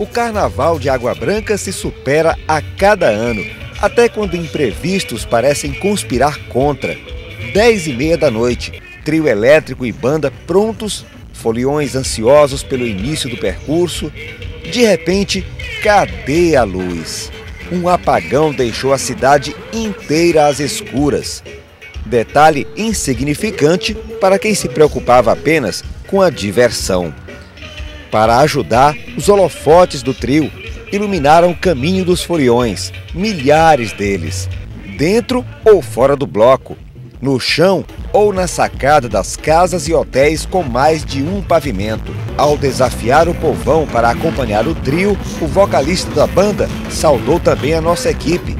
O carnaval de Água Branca se supera a cada ano, até quando imprevistos parecem conspirar contra. Dez e meia da noite, trio elétrico e banda prontos, foliões ansiosos pelo início do percurso. De repente, cadê a luz? Um apagão deixou a cidade inteira às escuras. Detalhe insignificante para quem se preocupava apenas com a diversão. Para ajudar, os holofotes do trio iluminaram o caminho dos foliões, milhares deles, dentro ou fora do bloco, no chão ou na sacada das casas e hotéis com mais de um pavimento. Ao desafiar o povão para acompanhar o trio, o vocalista da banda saudou também a nossa equipe.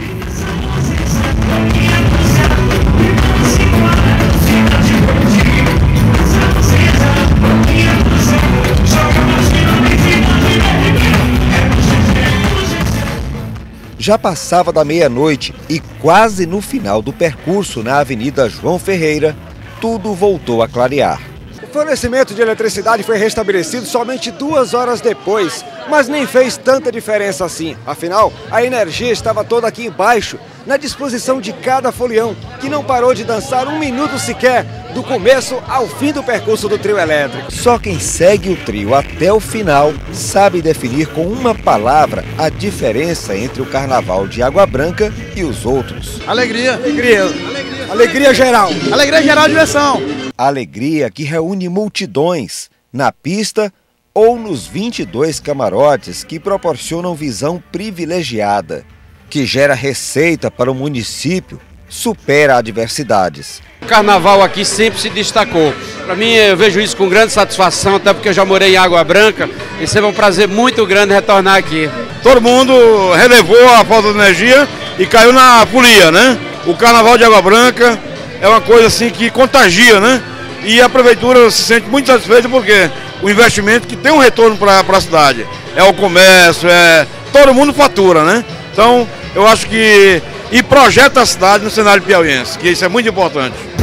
Já passava da meia-noite e quase no final do percurso na Avenida João Ferreira, tudo voltou a clarear. O fornecimento de eletricidade foi restabelecido somente duas horas depois, mas nem fez tanta diferença assim. Afinal, a energia estava toda aqui embaixo, na disposição de cada folião, que não parou de dançar um minuto sequer, do começo ao fim do percurso do trio elétrico. Só quem segue o trio até o final sabe definir com uma palavra a diferença entre o carnaval de Água Branca e os outros. Alegria. Alegria. Alegria, Alegria geral. Alegria geral, diversão. Alegria que reúne multidões na pista ou nos 22 camarotes que proporcionam visão privilegiada, que gera receita para o município, supera adversidades. O carnaval aqui sempre se destacou. Para mim, eu vejo isso com grande satisfação, até porque eu já morei em Água Branca e sempre é um prazer muito grande retornar aqui. Todo mundo relevou a falta de energia e caiu na folia, né? O carnaval de Água Branca é uma coisa assim que contagia, né? E a prefeitura se sente muito satisfeita porque o investimento que tem um retorno para a cidade. É o comércio, é. Todo mundo fatura, né? Então, eu acho que. E projeta a cidade no cenário piauiense, que isso é muito importante.